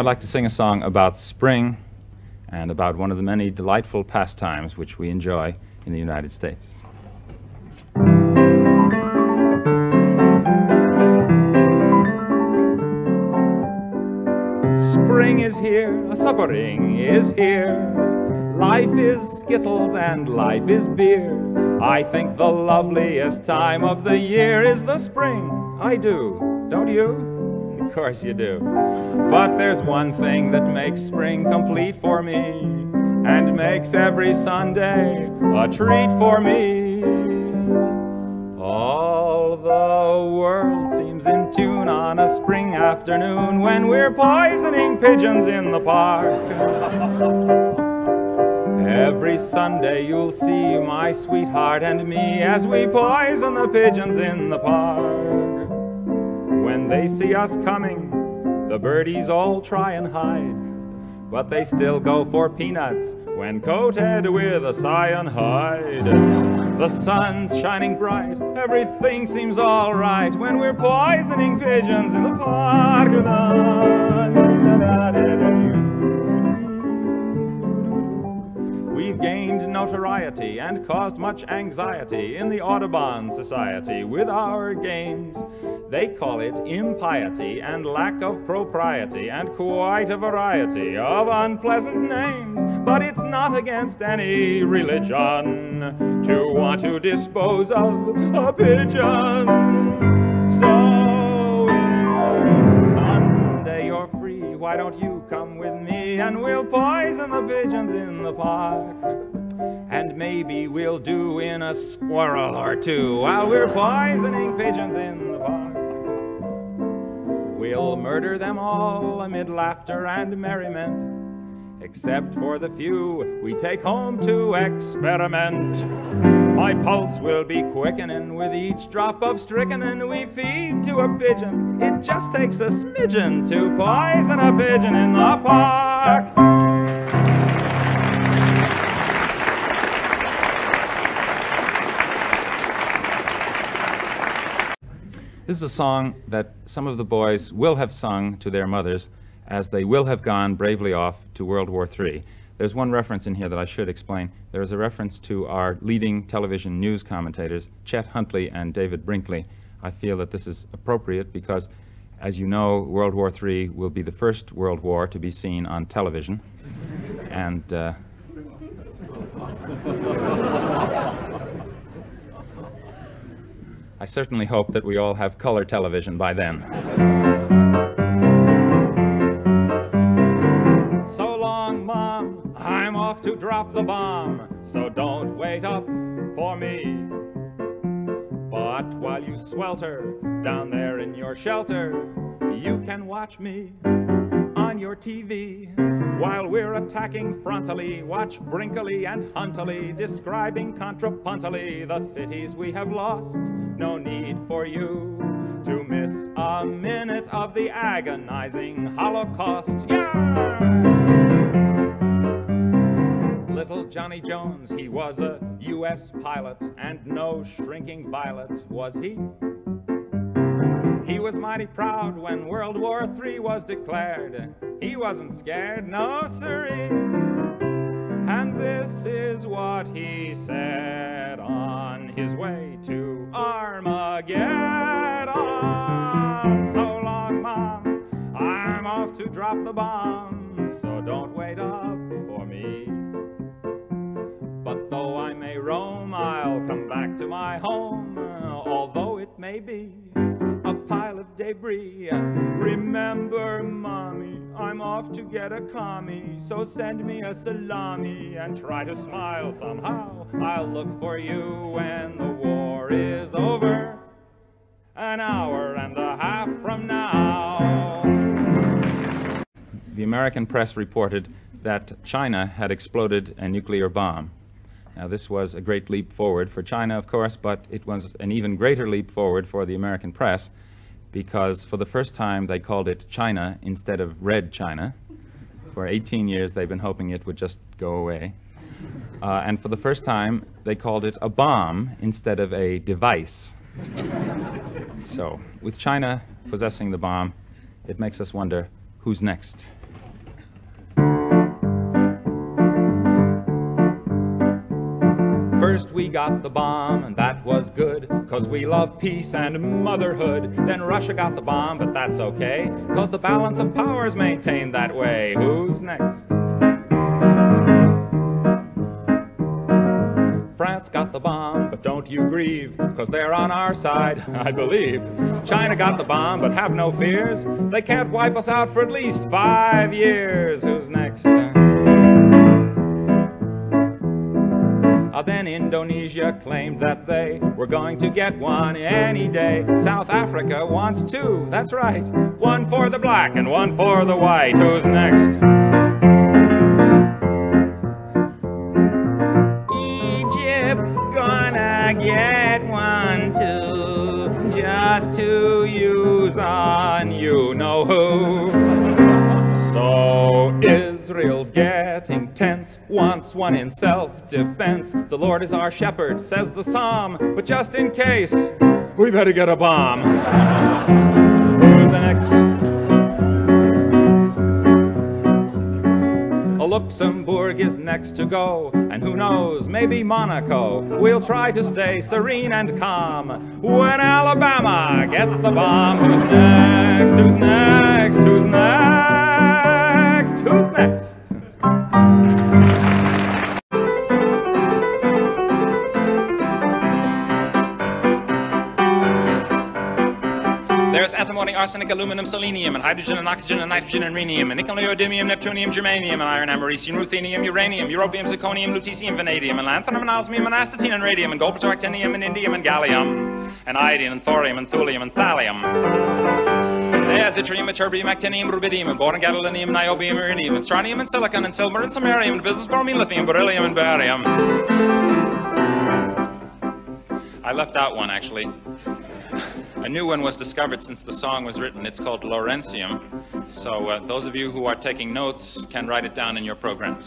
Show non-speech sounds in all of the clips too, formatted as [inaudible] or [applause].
I'd like to sing a song about spring and about one of the many delightful pastimes which we enjoy in the United States. Spring is here, spring is here. Life is skittles and life is beer. I think the loveliest time of the year is the spring. I do, don't you? Of course you do. But there's one thing that makes spring complete for me and makes every Sunday a treat for me. All the world seems in tune on a spring afternoon when we're poisoning pigeons in the park. Every Sunday you'll see my sweetheart and me as we poison the pigeons in the park. When they see us coming, the birdies all try and hide, but they still go for peanuts when coated with a cyanide. The sun's shining bright, everything seems all right when we're poisoning pigeons in the park. We've gained notoriety and caused much anxiety in the Audubon Society with our games. They call it impiety and lack of propriety and quite a variety of unpleasant names. But it's not against any religion to want to dispose of a pigeon. So if Sunday you're free, why don't you and we'll poison the pigeons in the park? And maybe we'll do in a squirrel or two while we're poisoning pigeons in the park. We'll murder them all amid laughter and merriment, except for the few we take home to experiment. My pulse will be quickening with each drop of strychnine we feed to a pigeon. It just takes a smidgen to poison a pigeon in the park. This is a song that some of the boys will have sung to their mothers as they will have gone bravely off to World War III. There's one reference in here that I should explain. There is a reference to our leading television news commentators, Chet Huntley and David Brinkley. I feel that this is appropriate because, as you know, World War III will be the first World War to be seen on television. and uh, I certainly hope that we all have color television by then. Drop the bomb, so don't wait up for me. But while you swelter down there in your shelter, you can watch me on your TV. While we're attacking frontally, watch Brinkley and Huntley describing contrapuntally the cities we have lost. No need for you to miss a minute of the agonizing Holocaust. Yeah! Little Johnny Jones, he was a U.S. pilot, and no shrinking violet was he. He was mighty proud when World War III was declared. He wasn't scared, no siree. And this is what he said on his way to Armageddon. So long, Mom, I'm off to drop the bomb, may be a pile of debris. Remember, Mommy, I'm off to get a commie, so send me a salami and try to smile somehow. I'll look for you when the war is over, an hour and a half from now. The American press reported that China had exploded a nuclear bomb. Now, this was a great leap forward for China, of course, but it was an even greater leap forward for the American press because for the first time they called it China instead of Red China. For 18 years they've been hoping it would just go away. Uh, and for the first time they called it a bomb instead of a device. so, with China possessing the bomb, it makes us wonder who's next. First we got the bomb, and that was good, cause we love peace and motherhood. Then Russia got the bomb, but that's okay, cause the balance of power's maintained that way. Who's next? France got the bomb, but don't you grieve, cause they're on our side, [laughs] I believe. China got the bomb, but have no fears, they can't wipe us out for at least five years. Who's next? Then Indonesia claimed that they were going to get one any day. South Africa wants two, that's right. One for the black and one for the white. Who's next? Egypt's gonna get one too, just to use on you know who. So Israel's getting tense, wants one in self-defense. The Lord is our shepherd, says the psalm, but just in case, we better get a bomb. Who's next? Luxembourg is next to go, and who knows, maybe Monaco. We'll try to stay serene and calm when Alabama gets the bomb. Who's next? Who's next? Arsenic, aluminum, selenium, and hydrogen and oxygen and nitrogen and rhenium, and nickel, neodymium, neptunium, germanium, and iron, americium, ruthenium, uranium, europium, zirconium, lutetium, vanadium, and lanthanum, and osmium, and astatine, and radium, and gold, actinium, and indium, and gallium, and iodine, and thorium, and thulium, and thallium. There's yttrium, ytterbium, actinium, rubidium, and boron, gadolinium, niobium, iridium, and strontium, and silicon, and silver, and samarium, and bismuth, bromine, lithium, beryllium, and barium. I left out one, actually. A new one was discovered since the song was written. It's called Lawrencium. So uh, those of you who are taking notes can write it down in your programs.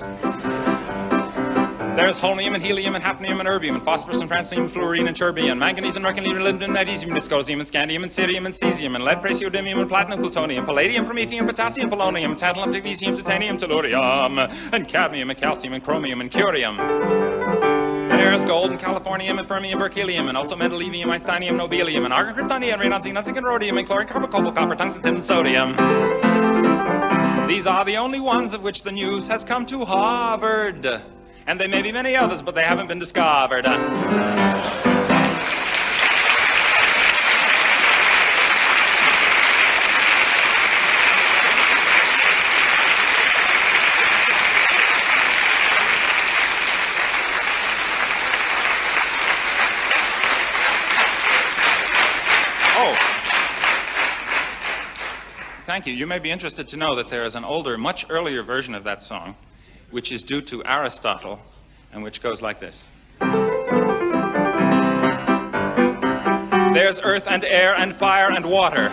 There's holmium and helium and hafnium and erbium and phosphorus and francium and fluorine and terbium, manganese and mercury and molybdenum and magnesium and dysprosium and scandium and cerium and cesium and lead, praseodymium and platinum, plutonium, palladium, promethium, potassium, polonium, tantalum, magnesium, titanium, tellurium, and cadmium and calcium and chromium and curium. There's gold and californium and fermium, berkelium, and also mendelevium, einsteinium, nobelium, and argon, kryptonium, radon, xenon, zinc, and rhodium, and chlorine, carbon, cobalt, copper, tungsten, tin, and sodium. These are the only ones of which the news has come to Harvard. And there may be many others, but they haven't been discovered. Thank you. You may be interested to know that there is an older, much earlier version of that song, which is due to Aristotle, and which goes like this. There's earth and air and fire and water.